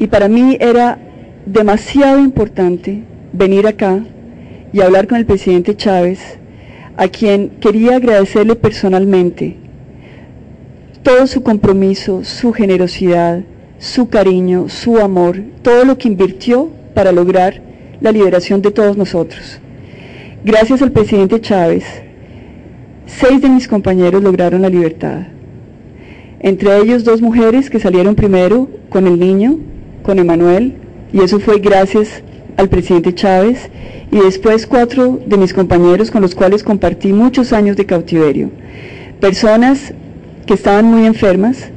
Y para mí era demasiado importante venir acá y hablar con el presidente Chávez, a quien quería agradecerle personalmente todo su compromiso, su generosidad, su cariño, su amor, todo lo que invirtió para lograr la liberación de todos nosotros. Gracias al presidente Chávez, seis de mis compañeros lograron la libertad. Entre ellos dos mujeres que salieron primero con el niño, con Emanuel, y eso fue gracias al presidente Chávez, y después cuatro de mis compañeros con los cuales compartí muchos años de cautiverio. Personas que estaban muy enfermas,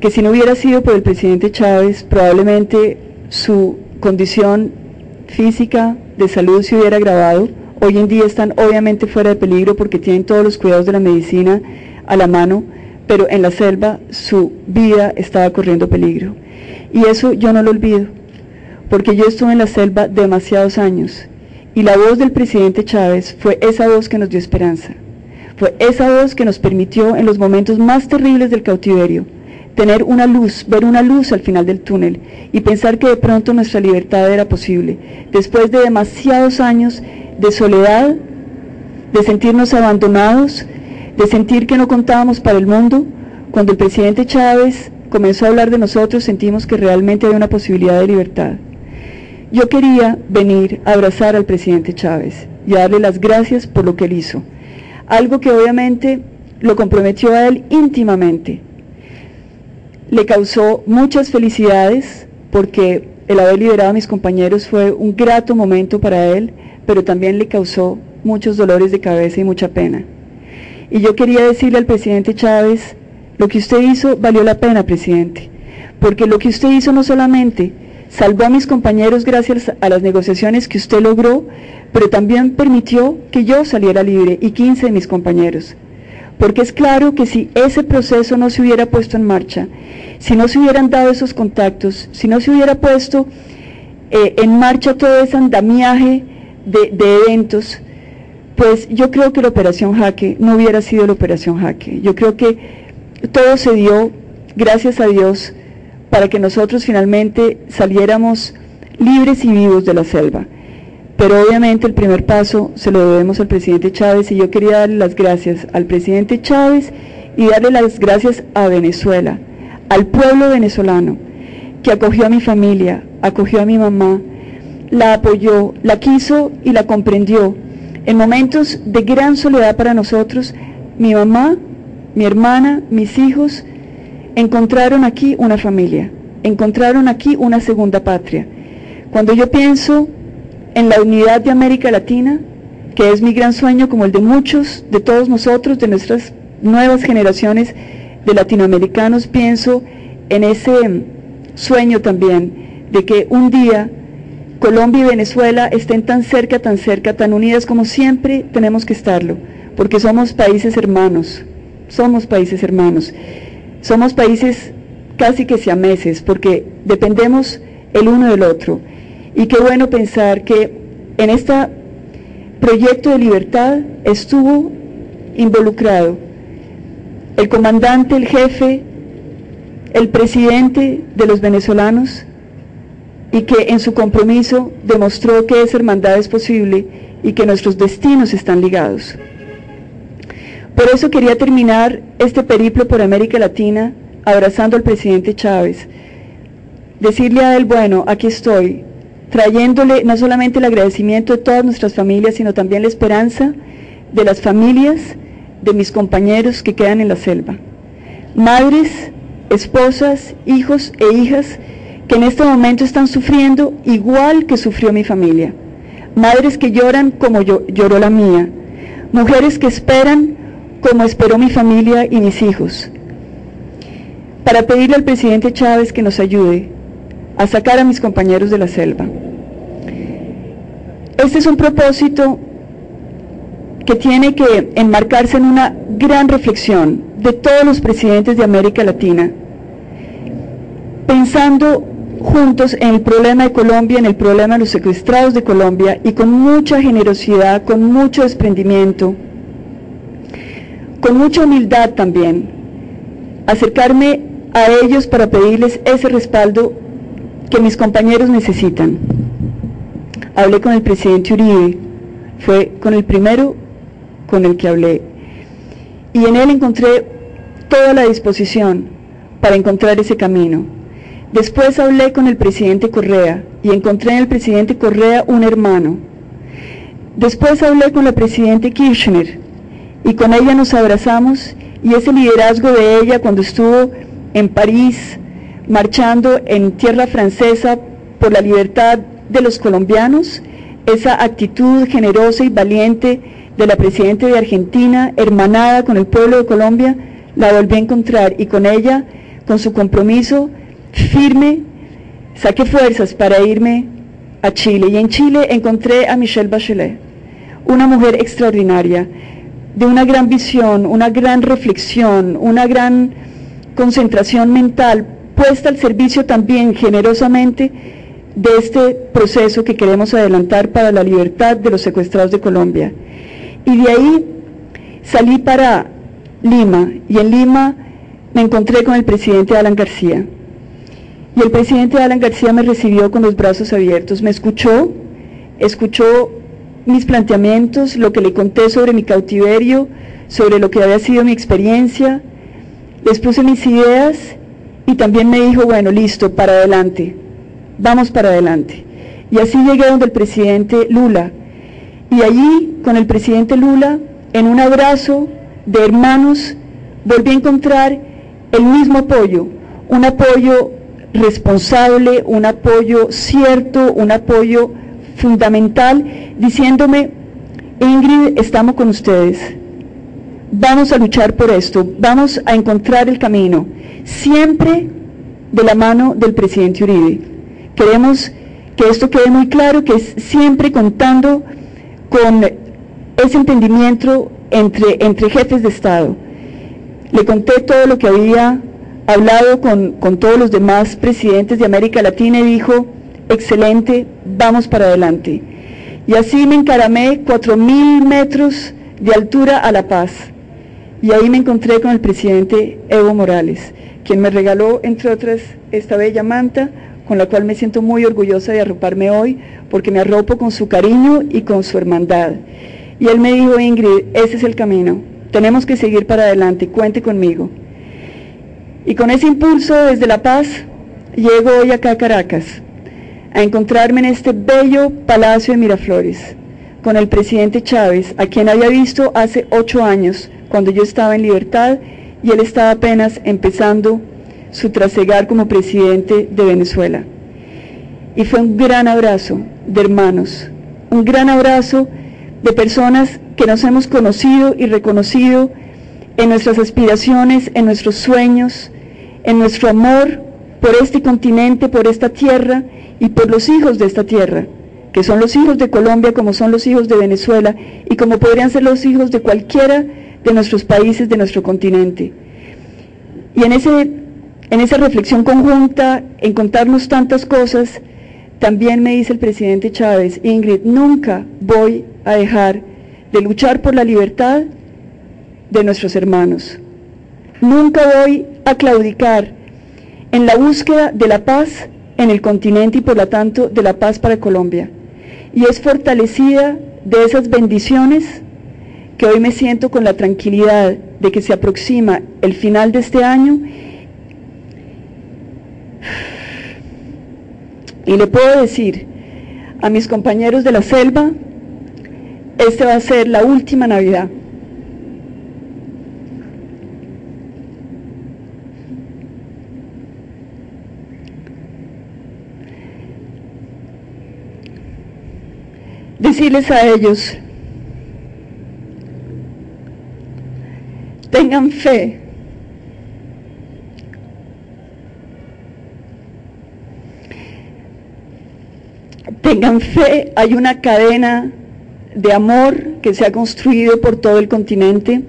que si no hubiera sido por el presidente Chávez, probablemente su condición física de salud se hubiera agravado. Hoy en día están obviamente fuera de peligro porque tienen todos los cuidados de la medicina a la mano, pero en la selva su vida estaba corriendo peligro. Y eso yo no lo olvido, porque yo estuve en la selva demasiados años y la voz del presidente Chávez fue esa voz que nos dio esperanza. Fue esa voz que nos permitió en los momentos más terribles del cautiverio tener una luz, ver una luz al final del túnel y pensar que de pronto nuestra libertad era posible. Después de demasiados años de soledad, de sentirnos abandonados, de sentir que no contábamos para el mundo, cuando el presidente Chávez comenzó a hablar de nosotros sentimos que realmente había una posibilidad de libertad. Yo quería venir a abrazar al presidente Chávez y a darle las gracias por lo que él hizo. Algo que obviamente lo comprometió a él íntimamente, le causó muchas felicidades porque el haber liberado a mis compañeros fue un grato momento para él, pero también le causó muchos dolores de cabeza y mucha pena. Y yo quería decirle al presidente Chávez, lo que usted hizo valió la pena, presidente, porque lo que usted hizo no solamente salvó a mis compañeros gracias a las negociaciones que usted logró, pero también permitió que yo saliera libre y 15 de mis compañeros. Porque es claro que si ese proceso no se hubiera puesto en marcha, si no se hubieran dado esos contactos, si no se hubiera puesto eh, en marcha todo ese andamiaje de, de, eventos, pues yo creo que la operación Jaque no hubiera sido la operación Jaque. Yo creo que todo se dio, gracias a Dios, para que nosotros finalmente saliéramos libres y vivos de la selva. Pero obviamente el primer paso se lo debemos al presidente Chávez y yo quería darle las gracias al presidente Chávez y darle las gracias a Venezuela, al pueblo venezolano, que acogió a mi familia, acogió a mi mamá, la apoyó, la quiso y la comprendió. En momentos de gran soledad para nosotros, mi mamá, mi hermana, mis hijos, encontraron aquí una familia, encontraron aquí una segunda patria. Cuando yo pienso en la unidad de América Latina, que es mi gran sueño como el de muchos, de todos nosotros, de nuestras nuevas generaciones de latinoamericanos, pienso en ese sueño también de que un día Colombia y Venezuela estén tan cerca, tan cerca, tan unidas como siempre tenemos que estarlo, porque somos países hermanos, somos países hermanos, somos países casi que siameses, porque dependemos el uno del otro. Y qué bueno pensar que en este proyecto de libertad estuvo involucrado el comandante, el jefe, el presidente de los venezolanos y que en su compromiso demostró que esa hermandad es posible y que nuestros destinos están ligados. Por eso quería terminar este periplo por América Latina abrazando al presidente Chávez, decirle a él, bueno, aquí estoy, trayéndole no solamente el agradecimiento de todas nuestras familias, sino también la esperanza de las familias de mis compañeros que quedan en la selva. Madres, esposas, hijos e hijas que en este momento están sufriendo igual que sufrió mi familia. Madres que lloran como yo, lloró la mía. Mujeres que esperan como esperó mi familia y mis hijos. Para pedirle al presidente Chávez que nos ayude a sacar a mis compañeros de la selva. Este es un propósito que tiene que enmarcarse en una gran reflexión de todos los presidentes de América Latina, pensando juntos en el problema de Colombia, en el problema de los secuestrados de Colombia y con mucha generosidad, con mucho desprendimiento, con mucha humildad también, acercarme a ellos para pedirles ese respaldo que mis compañeros necesitan. Hablé con el presidente Uribe, fue con el primero con el que hablé, y en él encontré toda la disposición para encontrar ese camino. Después hablé con el presidente Correa y encontré en el presidente Correa un hermano. Después hablé con la presidente Kirchner y con ella nos abrazamos y ese liderazgo de ella cuando estuvo en París marchando en tierra francesa por la libertad de los colombianos, esa actitud generosa y valiente de la presidenta de Argentina, hermanada con el pueblo de Colombia, la volví a encontrar y con ella, con su compromiso firme, saqué fuerzas para irme a Chile. Y en Chile encontré a Michelle Bachelet, una mujer extraordinaria, de una gran visión, una gran reflexión, una gran concentración mental puesta al servicio también generosamente de este proceso que queremos adelantar para la libertad de los secuestrados de Colombia. Y de ahí salí para Lima y en Lima me encontré con el presidente Alan García. El presidente Alan García me recibió con los brazos abiertos, me escuchó, escuchó mis planteamientos, lo que le conté sobre mi cautiverio, sobre lo que había sido mi experiencia, les puse mis ideas y también me dijo, bueno, listo, para adelante, vamos para adelante. Y así llegué donde el presidente Lula. Y allí, con el presidente Lula, en un abrazo de hermanos, volví a encontrar el mismo apoyo, un apoyo responsable, un apoyo cierto, un apoyo fundamental, diciéndome, Ingrid, estamos con ustedes, vamos a luchar por esto, vamos a encontrar el camino, siempre de la mano del presidente Uribe. Queremos que esto quede muy claro, que es siempre contando con ese entendimiento entre, entre jefes de Estado. Le conté todo lo que había hablado con, con todos los demás presidentes de América Latina y dijo, excelente, vamos para adelante. Y así me encaramé cuatro mil metros de altura a La Paz. Y ahí me encontré con el presidente Evo Morales, quien me regaló, entre otras, esta bella manta, con la cual me siento muy orgullosa de arroparme hoy, porque me arropo con su cariño y con su hermandad. Y él me dijo, Ingrid, ese es el camino, tenemos que seguir para adelante, cuente conmigo. Y con ese impulso desde La Paz, llego hoy acá a Caracas, a encontrarme en este bello Palacio de Miraflores, con el presidente Chávez, a quien había visto hace ocho años, cuando yo estaba en libertad y él estaba apenas empezando su trasegar como presidente de Venezuela. Y fue un gran abrazo de hermanos, un gran abrazo de personas que nos hemos conocido y reconocido en nuestras aspiraciones, en nuestros sueños, en nuestro amor por este continente, por esta tierra y por los hijos de esta tierra, que son los hijos de Colombia como son los hijos de Venezuela y como podrían ser los hijos de cualquiera de nuestros países, de nuestro continente. Y en, ese, en esa reflexión conjunta, en contarnos tantas cosas, también me dice el presidente Chávez, Ingrid, nunca voy a dejar de luchar por la libertad de nuestros hermanos. Nunca voy a claudicar en la búsqueda de la paz en el continente y por lo tanto de la paz para Colombia. Y es fortalecida de esas bendiciones que hoy me siento con la tranquilidad de que se aproxima el final de este año y le puedo decir a mis compañeros de la selva, esta va a ser la última Navidad. Decirles a ellos, tengan fe. Tengan fe, hay una cadena de amor que se ha construido por todo el continente